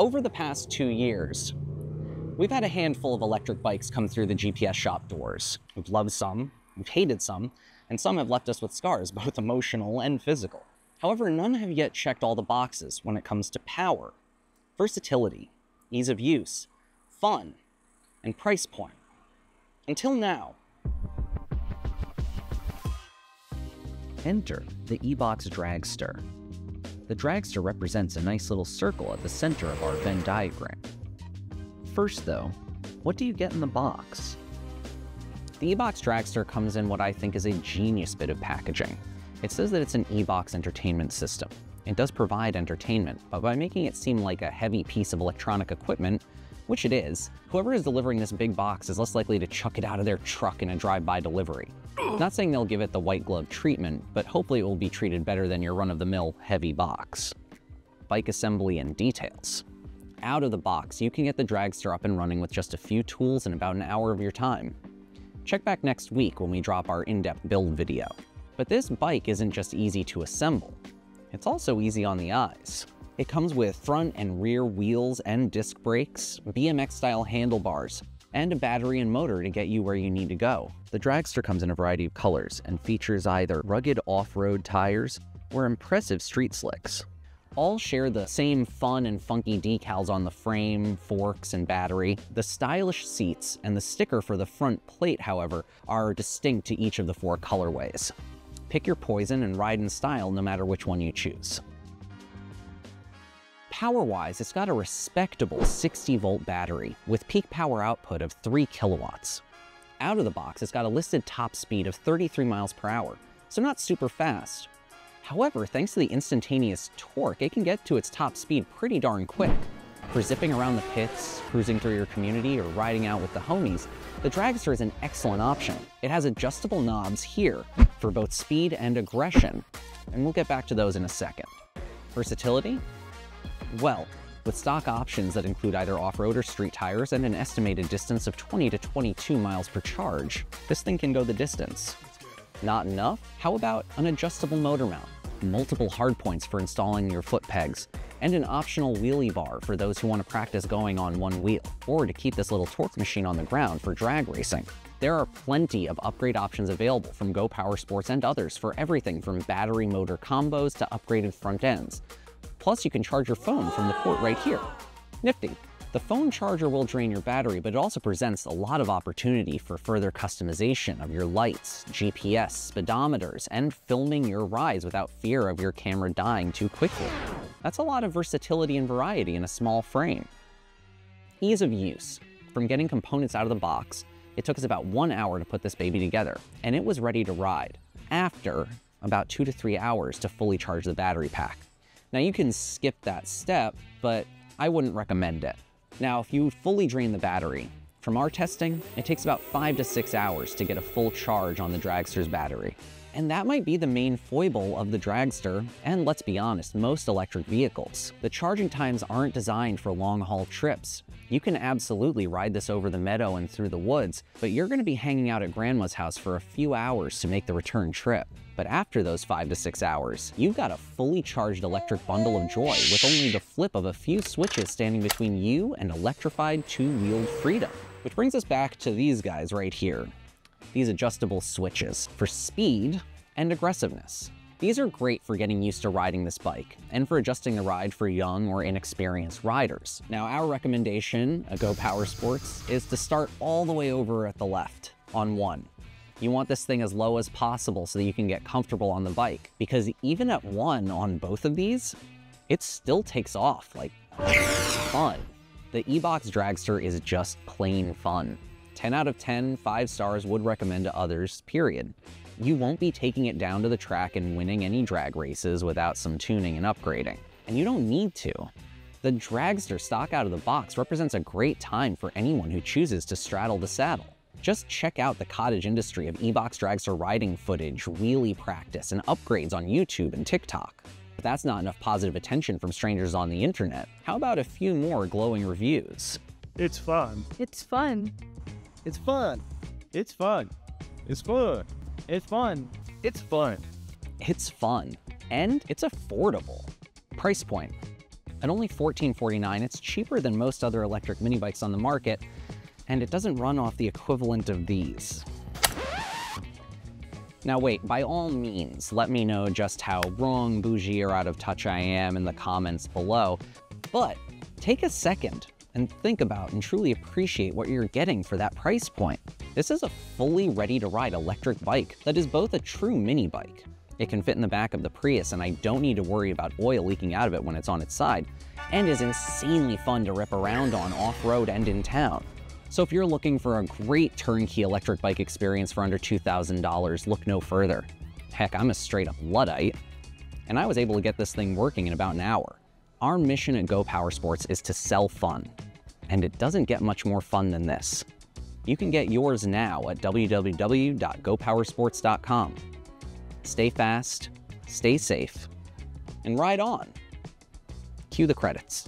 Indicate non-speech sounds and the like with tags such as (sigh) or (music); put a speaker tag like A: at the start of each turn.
A: Over the past two years, we've had a handful of electric bikes come through the GPS shop doors. We've loved some, we've hated some, and some have left us with scars, (laughs) both emotional and physical. However, none have yet checked all the boxes when it comes to power, versatility, ease of use, fun, and price point. Until now. Enter the eBox Dragster. The dragster represents a nice little circle at the center of our Venn diagram. First though, what do you get in the box? The eBox Dragster comes in what I think is a genius bit of packaging. It says that it's an eBox entertainment system. It does provide entertainment, but by making it seem like a heavy piece of electronic equipment, which it is, whoever is delivering this big box is less likely to chuck it out of their truck in a drive-by delivery. Not saying they'll give it the white glove treatment, but hopefully it will be treated better than your run-of-the-mill heavy box. Bike assembly and details. Out of the box, you can get the dragster up and running with just a few tools and about an hour of your time. Check back next week when we drop our in-depth build video. But this bike isn't just easy to assemble, it's also easy on the eyes. It comes with front and rear wheels and disc brakes, BMX-style handlebars, and a battery and motor to get you where you need to go. The Dragster comes in a variety of colors and features either rugged off-road tires or impressive street slicks. All share the same fun and funky decals on the frame, forks, and battery. The stylish seats and the sticker for the front plate, however, are distinct to each of the four colorways. Pick your poison and ride in style no matter which one you choose. Power-wise, it's got a respectable 60 volt battery with peak power output of 3 kilowatts. Out of the box, it's got a listed top speed of 33 miles per hour, so not super fast. However, thanks to the instantaneous torque, it can get to its top speed pretty darn quick. For zipping around the pits, cruising through your community, or riding out with the homies, the Dragster is an excellent option. It has adjustable knobs here for both speed and aggression, and we'll get back to those in a second. Versatility? Well, with stock options that include either off-road or street tires and an estimated distance of 20 to 22 miles per charge, this thing can go the distance. Not enough? How about an adjustable motor mount, multiple hardpoints for installing your foot pegs, and an optional wheelie bar for those who want to practice going on one wheel, or to keep this little torque machine on the ground for drag racing. There are plenty of upgrade options available from Go Power Sports and others for everything from battery motor combos to upgraded front ends, Plus, you can charge your phone from the port right here. Nifty. The phone charger will drain your battery, but it also presents a lot of opportunity for further customization of your lights, GPS, speedometers, and filming your rides without fear of your camera dying too quickly. That's a lot of versatility and variety in a small frame. Ease of use. From getting components out of the box, it took us about one hour to put this baby together, and it was ready to ride, after about two to three hours to fully charge the battery pack. Now you can skip that step, but I wouldn't recommend it. Now, if you fully drain the battery, from our testing, it takes about five to six hours to get a full charge on the Dragster's battery. And that might be the main foible of the Dragster, and let's be honest, most electric vehicles. The charging times aren't designed for long haul trips. You can absolutely ride this over the meadow and through the woods, but you're gonna be hanging out at grandma's house for a few hours to make the return trip. But after those five to six hours, you've got a fully charged electric bundle of joy with only the flip of a few switches standing between you and electrified two-wheeled freedom. Which brings us back to these guys right here. These adjustable switches for speed and aggressiveness. These are great for getting used to riding this bike and for adjusting the ride for young or inexperienced riders. Now, our recommendation at Go Power Sports is to start all the way over at the left on one. You want this thing as low as possible so that you can get comfortable on the bike. Because even at one on both of these, it still takes off like fun. The E-Box Dragster is just plain fun. 10 out of 10, 5 stars would recommend to others, period. You won't be taking it down to the track and winning any drag races without some tuning and upgrading. And you don't need to. The Dragster stock out of the box represents a great time for anyone who chooses to straddle the saddle. Just check out the cottage industry of eBox dragster riding footage, wheelie practice, and upgrades on YouTube and TikTok. If that's not enough positive attention from strangers on the internet, how about a few more glowing reviews?
B: It's fun.
C: It's fun.
D: It's fun.
B: It's fun.
D: It's fun.
B: It's fun.
D: It's fun.
A: It's fun. And it's affordable. Price point. At only $14.49, it's cheaper than most other electric mini bikes on the market, and it doesn't run off the equivalent of these. Now wait, by all means, let me know just how wrong, bougie, or out of touch I am in the comments below, but take a second and think about and truly appreciate what you're getting for that price point. This is a fully ready-to-ride electric bike that is both a true mini bike. It can fit in the back of the Prius and I don't need to worry about oil leaking out of it when it's on its side, and is insanely fun to rip around on off-road and in town. So if you're looking for a great turnkey electric bike experience for under $2,000, look no further. Heck, I'm a straight up Luddite, and I was able to get this thing working in about an hour. Our mission at Go Power Sports is to sell fun, and it doesn't get much more fun than this. You can get yours now at www.gopowersports.com. Stay fast, stay safe, and ride on. Cue the credits.